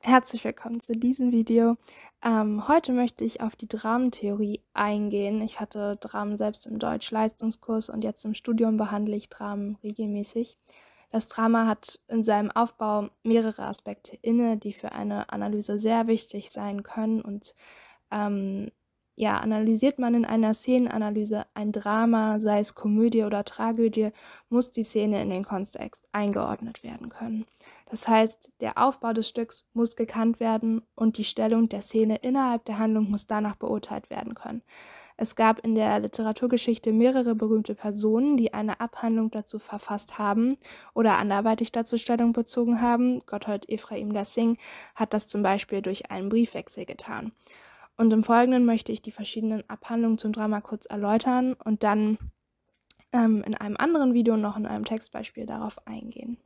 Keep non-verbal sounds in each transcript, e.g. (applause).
Herzlich willkommen zu diesem Video. Ähm, heute möchte ich auf die Dramentheorie eingehen. Ich hatte Dramen selbst im Deutsch-Leistungskurs und jetzt im Studium behandle ich Dramen regelmäßig. Das Drama hat in seinem Aufbau mehrere Aspekte inne, die für eine Analyse sehr wichtig sein können und ähm, ja, analysiert man in einer Szenenanalyse ein Drama, sei es Komödie oder Tragödie, muss die Szene in den Kontext eingeordnet werden können. Das heißt, der Aufbau des Stücks muss gekannt werden und die Stellung der Szene innerhalb der Handlung muss danach beurteilt werden können. Es gab in der Literaturgeschichte mehrere berühmte Personen, die eine Abhandlung dazu verfasst haben oder anderweitig dazu Stellung bezogen haben. Gotthold Ephraim Lessing hat das zum Beispiel durch einen Briefwechsel getan. Und im Folgenden möchte ich die verschiedenen Abhandlungen zum Drama kurz erläutern und dann ähm, in einem anderen Video noch in einem Textbeispiel darauf eingehen.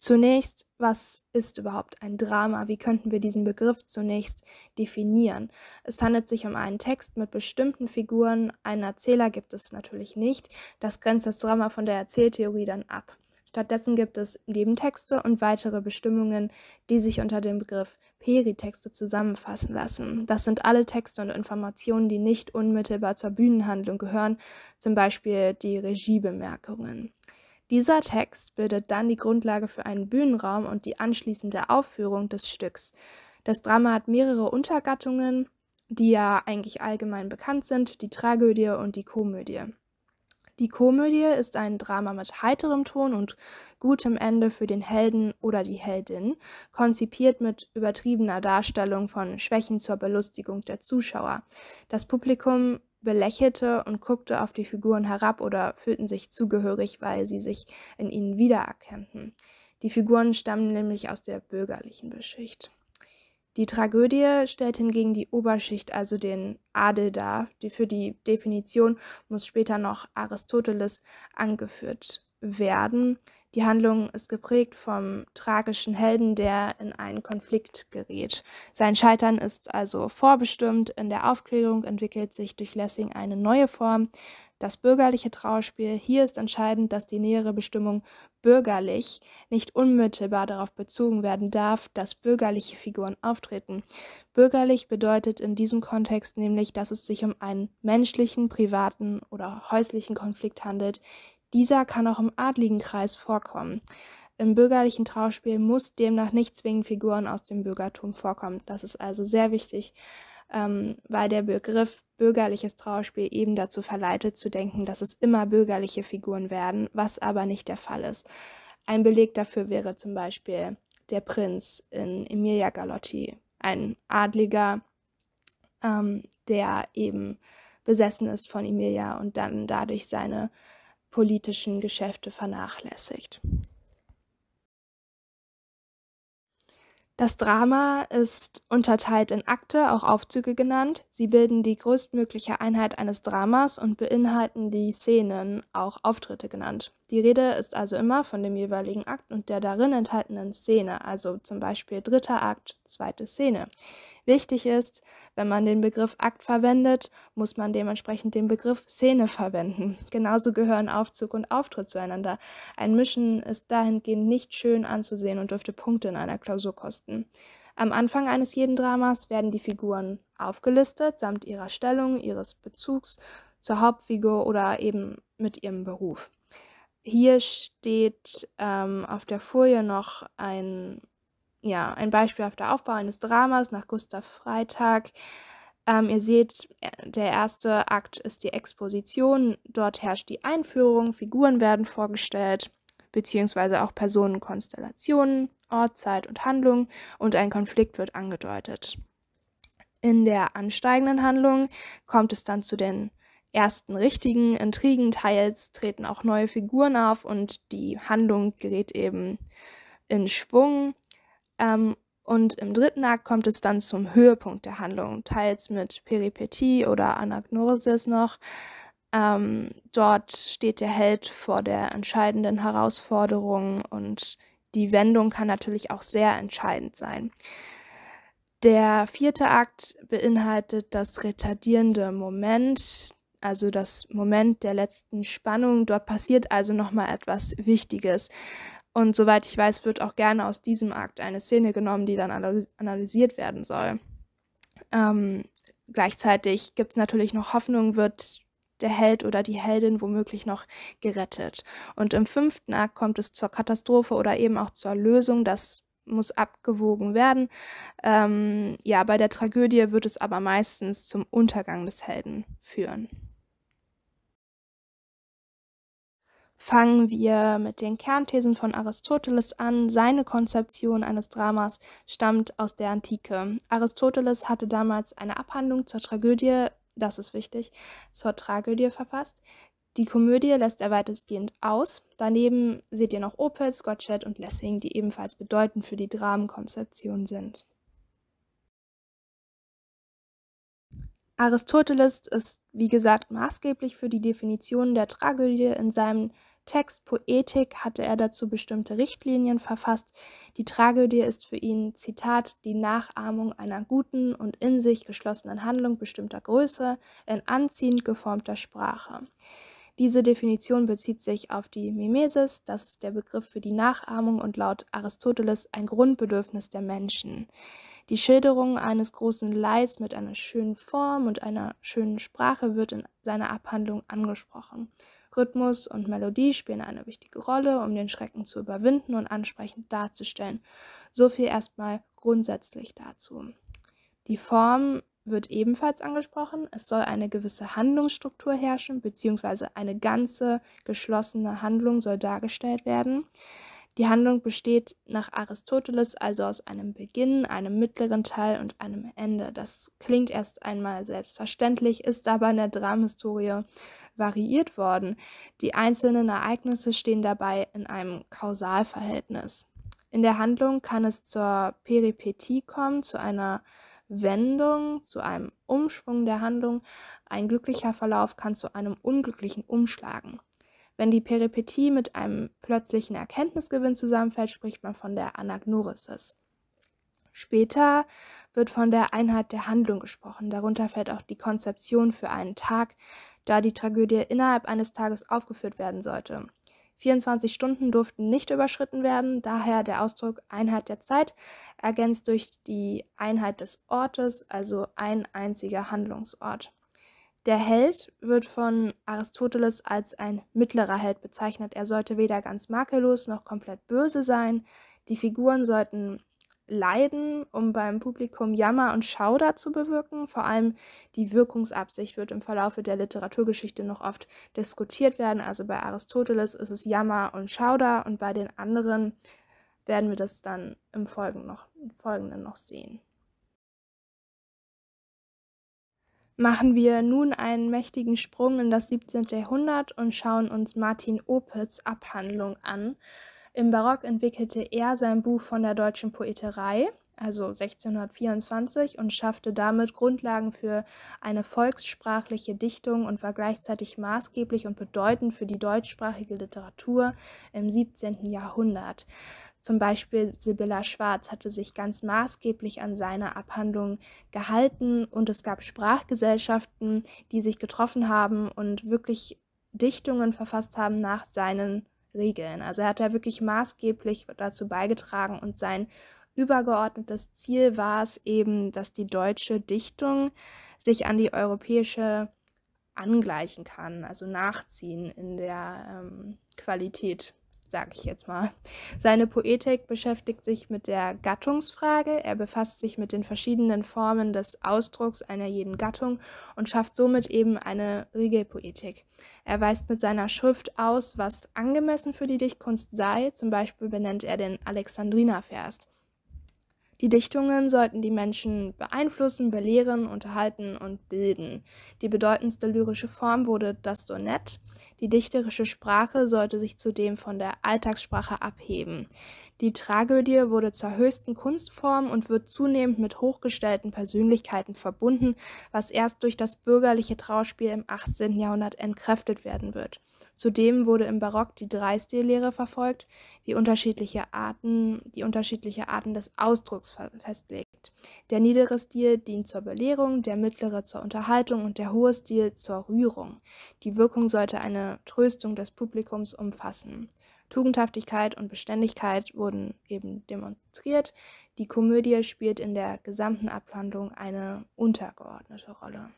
Zunächst, was ist überhaupt ein Drama? Wie könnten wir diesen Begriff zunächst definieren? Es handelt sich um einen Text mit bestimmten Figuren. Einen Erzähler gibt es natürlich nicht. Das grenzt das Drama von der Erzähltheorie dann ab. Stattdessen gibt es Nebentexte und weitere Bestimmungen, die sich unter dem Begriff Peritexte zusammenfassen lassen. Das sind alle Texte und Informationen, die nicht unmittelbar zur Bühnenhandlung gehören, zum Beispiel die Regiebemerkungen. Dieser Text bildet dann die Grundlage für einen Bühnenraum und die anschließende Aufführung des Stücks. Das Drama hat mehrere Untergattungen, die ja eigentlich allgemein bekannt sind, die Tragödie und die Komödie. Die Komödie ist ein Drama mit heiterem Ton und gutem Ende für den Helden oder die Heldin, konzipiert mit übertriebener Darstellung von Schwächen zur Belustigung der Zuschauer. Das Publikum belächelte und guckte auf die Figuren herab oder fühlten sich zugehörig, weil sie sich in ihnen wiedererkannten. Die Figuren stammen nämlich aus der bürgerlichen Beschicht. Die Tragödie stellt hingegen die Oberschicht, also den Adel dar. Die für die Definition muss später noch Aristoteles angeführt werden. Die Handlung ist geprägt vom tragischen Helden, der in einen Konflikt gerät. Sein Scheitern ist also vorbestimmt. In der Aufklärung entwickelt sich durch Lessing eine neue Form, das bürgerliche Trauerspiel. Hier ist entscheidend, dass die nähere Bestimmung bürgerlich nicht unmittelbar darauf bezogen werden darf, dass bürgerliche Figuren auftreten. Bürgerlich bedeutet in diesem Kontext nämlich, dass es sich um einen menschlichen, privaten oder häuslichen Konflikt handelt, dieser kann auch im adligen Kreis vorkommen. Im bürgerlichen Trauspiel muss demnach nicht zwingend Figuren aus dem Bürgertum vorkommen. Das ist also sehr wichtig, ähm, weil der Begriff bürgerliches Trauerspiel eben dazu verleitet zu denken, dass es immer bürgerliche Figuren werden, was aber nicht der Fall ist. Ein Beleg dafür wäre zum Beispiel der Prinz in Emilia Galotti, ein Adliger, ähm, der eben besessen ist von Emilia und dann dadurch seine politischen Geschäfte vernachlässigt. Das Drama ist unterteilt in Akte, auch Aufzüge genannt. Sie bilden die größtmögliche Einheit eines Dramas und beinhalten die Szenen, auch Auftritte genannt. Die Rede ist also immer von dem jeweiligen Akt und der darin enthaltenen Szene, also zum Beispiel dritter Akt, zweite Szene. Wichtig ist, wenn man den Begriff Akt verwendet, muss man dementsprechend den Begriff Szene verwenden. (laughs) Genauso gehören Aufzug und Auftritt zueinander. Ein Mischen ist dahingehend nicht schön anzusehen und dürfte Punkte in einer Klausur kosten. Am Anfang eines jeden Dramas werden die Figuren aufgelistet, samt ihrer Stellung, ihres Bezugs zur Hauptfigur oder eben mit ihrem Beruf. Hier steht ähm, auf der Folie noch ein ja, ein beispielhafter Aufbau eines Dramas nach Gustav Freitag. Ähm, ihr seht, äh, der erste Akt ist die Exposition. Dort herrscht die Einführung, Figuren werden vorgestellt, beziehungsweise auch Personenkonstellationen, Ort, Zeit und Handlung und ein Konflikt wird angedeutet. In der ansteigenden Handlung kommt es dann zu den ersten richtigen Intrigen, teils treten auch neue Figuren auf und die Handlung gerät eben in Schwung. Ähm, und im dritten Akt kommt es dann zum Höhepunkt der Handlung, teils mit Peripetie oder Anagnosis noch. Ähm, dort steht der Held vor der entscheidenden Herausforderung und die Wendung kann natürlich auch sehr entscheidend sein. Der vierte Akt beinhaltet das retardierende Moment, also das Moment der letzten Spannung. Dort passiert also nochmal etwas Wichtiges. Und soweit ich weiß, wird auch gerne aus diesem Akt eine Szene genommen, die dann analysiert werden soll. Ähm, gleichzeitig gibt es natürlich noch Hoffnung, wird der Held oder die Heldin womöglich noch gerettet. Und im fünften Akt kommt es zur Katastrophe oder eben auch zur Lösung. Das muss abgewogen werden. Ähm, ja, bei der Tragödie wird es aber meistens zum Untergang des Helden führen. Fangen wir mit den Kernthesen von Aristoteles an. Seine Konzeption eines Dramas stammt aus der Antike. Aristoteles hatte damals eine Abhandlung zur Tragödie, das ist wichtig, zur Tragödie verfasst. Die Komödie lässt er weitestgehend aus. Daneben seht ihr noch Opitz, Gottsched und Lessing, die ebenfalls bedeutend für die Dramenkonzeption sind. Aristoteles ist, wie gesagt, maßgeblich für die Definition der Tragödie in seinem Text Poetik hatte er dazu bestimmte Richtlinien verfasst. Die Tragödie ist für ihn, Zitat, die Nachahmung einer guten und in sich geschlossenen Handlung bestimmter Größe in anziehend geformter Sprache. Diese Definition bezieht sich auf die Mimesis, das ist der Begriff für die Nachahmung und laut Aristoteles ein Grundbedürfnis der Menschen. Die Schilderung eines großen Leids mit einer schönen Form und einer schönen Sprache wird in seiner Abhandlung angesprochen. Rhythmus und Melodie spielen eine wichtige Rolle, um den Schrecken zu überwinden und ansprechend darzustellen. So viel erstmal grundsätzlich dazu. Die Form wird ebenfalls angesprochen. Es soll eine gewisse Handlungsstruktur herrschen, beziehungsweise eine ganze geschlossene Handlung soll dargestellt werden. Die Handlung besteht nach Aristoteles also aus einem Beginn, einem mittleren Teil und einem Ende. Das klingt erst einmal selbstverständlich, ist aber in der Dramenhistorie variiert worden. Die einzelnen Ereignisse stehen dabei in einem Kausalverhältnis. In der Handlung kann es zur Peripetie kommen, zu einer Wendung, zu einem Umschwung der Handlung. Ein glücklicher Verlauf kann zu einem unglücklichen umschlagen. Wenn die Peripetie mit einem plötzlichen Erkenntnisgewinn zusammenfällt, spricht man von der Anagnorisis. Später wird von der Einheit der Handlung gesprochen. Darunter fällt auch die Konzeption für einen Tag, da die Tragödie innerhalb eines Tages aufgeführt werden sollte. 24 Stunden durften nicht überschritten werden, daher der Ausdruck Einheit der Zeit, ergänzt durch die Einheit des Ortes, also ein einziger Handlungsort. Der Held wird von Aristoteles als ein mittlerer Held bezeichnet. Er sollte weder ganz makellos noch komplett böse sein. Die Figuren sollten leiden, um beim Publikum Jammer und Schauder zu bewirken. Vor allem die Wirkungsabsicht wird im Verlaufe der Literaturgeschichte noch oft diskutiert werden. Also bei Aristoteles ist es Jammer und Schauder und bei den anderen werden wir das dann im Folgenden noch, im Folgenden noch sehen. Machen wir nun einen mächtigen Sprung in das 17. Jahrhundert und schauen uns Martin Opitz Abhandlung an im Barock entwickelte er sein Buch von der deutschen Poeterei, also 1624, und schaffte damit Grundlagen für eine volkssprachliche Dichtung und war gleichzeitig maßgeblich und bedeutend für die deutschsprachige Literatur im 17. Jahrhundert. Zum Beispiel Sibylla Schwarz hatte sich ganz maßgeblich an seine Abhandlung gehalten und es gab Sprachgesellschaften, die sich getroffen haben und wirklich Dichtungen verfasst haben nach seinen Regeln. Also er hat da wirklich maßgeblich dazu beigetragen und sein übergeordnetes Ziel war es eben, dass die deutsche Dichtung sich an die europäische angleichen kann, also nachziehen in der ähm, Qualität sage ich jetzt mal. Seine Poetik beschäftigt sich mit der Gattungsfrage, er befasst sich mit den verschiedenen Formen des Ausdrucks einer jeden Gattung und schafft somit eben eine Regelpoetik. Er weist mit seiner Schrift aus, was angemessen für die Dichtkunst sei, zum Beispiel benennt er den Alexandrinervers. Die Dichtungen sollten die Menschen beeinflussen, belehren, unterhalten und bilden. Die bedeutendste lyrische Form wurde das Sonett. Die dichterische Sprache sollte sich zudem von der Alltagssprache abheben. Die Tragödie wurde zur höchsten Kunstform und wird zunehmend mit hochgestellten Persönlichkeiten verbunden, was erst durch das bürgerliche Trauspiel im 18. Jahrhundert entkräftet werden wird. Zudem wurde im Barock die Dreistillehre verfolgt, die unterschiedliche Arten, die unterschiedliche Arten des Ausdrucks festlegt. Der niedere Stil dient zur Belehrung, der mittlere zur Unterhaltung und der hohe Stil zur Rührung. Die Wirkung sollte eine Tröstung des Publikums umfassen. Tugendhaftigkeit und Beständigkeit wurden eben demonstriert. Die Komödie spielt in der gesamten Abhandlung eine untergeordnete Rolle.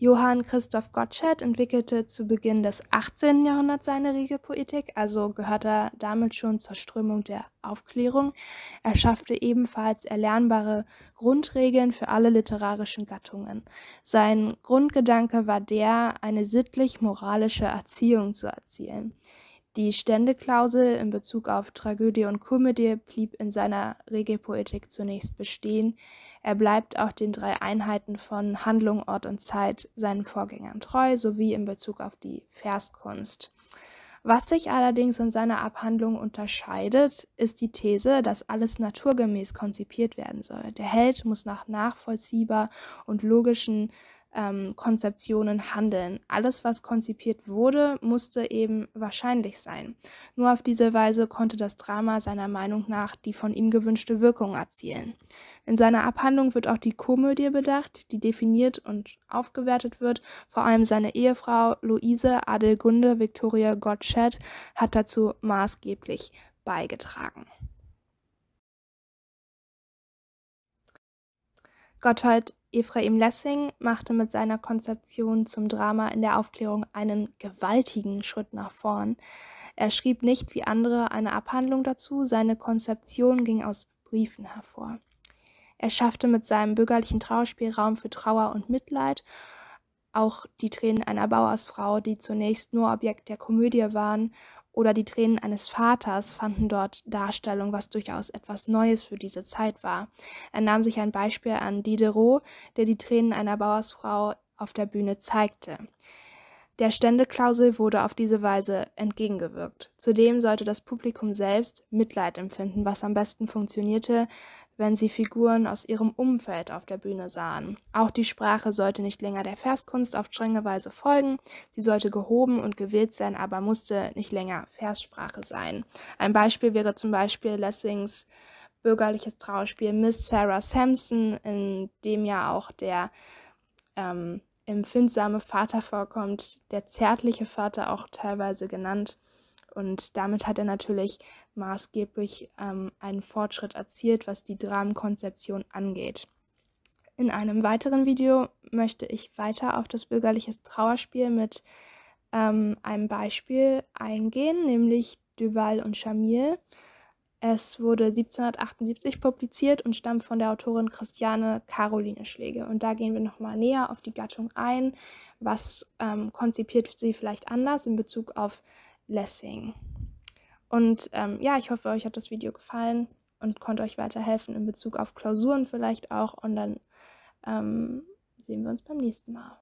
Johann Christoph Gottsched entwickelte zu Beginn des 18. Jahrhunderts seine Regelpoetik, also gehört er damit schon zur Strömung der Aufklärung. Er schaffte ebenfalls erlernbare Grundregeln für alle literarischen Gattungen. Sein Grundgedanke war der, eine sittlich-moralische Erziehung zu erzielen. Die Ständeklausel in Bezug auf Tragödie und Komödie blieb in seiner Regelpoetik zunächst bestehen. Er bleibt auch den drei Einheiten von Handlung, Ort und Zeit seinen Vorgängern treu, sowie in Bezug auf die Verskunst. Was sich allerdings in seiner Abhandlung unterscheidet, ist die These, dass alles naturgemäß konzipiert werden soll. Der Held muss nach nachvollziehbar und logischen ähm, Konzeptionen handeln. Alles, was konzipiert wurde, musste eben wahrscheinlich sein. Nur auf diese Weise konnte das Drama seiner Meinung nach die von ihm gewünschte Wirkung erzielen. In seiner Abhandlung wird auch die Komödie bedacht, die definiert und aufgewertet wird. Vor allem seine Ehefrau Luise Adelgunde Victoria Gottsched hat dazu maßgeblich beigetragen. Gotthold Ephraim Lessing machte mit seiner Konzeption zum Drama in der Aufklärung einen gewaltigen Schritt nach vorn. Er schrieb nicht wie andere eine Abhandlung dazu, seine Konzeption ging aus Briefen hervor. Er schaffte mit seinem bürgerlichen Trauerspiel Raum für Trauer und Mitleid. Auch die Tränen einer Bauersfrau, die zunächst nur Objekt der Komödie waren, oder die Tränen eines Vaters fanden dort Darstellung, was durchaus etwas Neues für diese Zeit war. Er nahm sich ein Beispiel an Diderot, der die Tränen einer Bauersfrau auf der Bühne zeigte. Der Ständeklausel wurde auf diese Weise entgegengewirkt. Zudem sollte das Publikum selbst Mitleid empfinden, was am besten funktionierte, wenn sie Figuren aus ihrem Umfeld auf der Bühne sahen. Auch die Sprache sollte nicht länger der Verskunst auf strenge Weise folgen, sie sollte gehoben und gewählt sein, aber musste nicht länger Verssprache sein. Ein Beispiel wäre zum Beispiel Lessings bürgerliches Trauerspiel Miss Sarah Sampson, in dem ja auch der ähm, empfindsame Vater vorkommt, der zärtliche Vater auch teilweise genannt. Und damit hat er natürlich maßgeblich ähm, einen Fortschritt erzielt, was die Dramenkonzeption angeht. In einem weiteren Video möchte ich weiter auf das bürgerliche Trauerspiel mit ähm, einem Beispiel eingehen, nämlich Duval und Chamille. Es wurde 1778 publiziert und stammt von der Autorin Christiane Caroline Schläge. Und da gehen wir nochmal näher auf die Gattung ein. Was ähm, konzipiert sie vielleicht anders in Bezug auf Lessing? Und ähm, ja, ich hoffe, euch hat das Video gefallen und konnte euch weiterhelfen in Bezug auf Klausuren vielleicht auch. Und dann ähm, sehen wir uns beim nächsten Mal.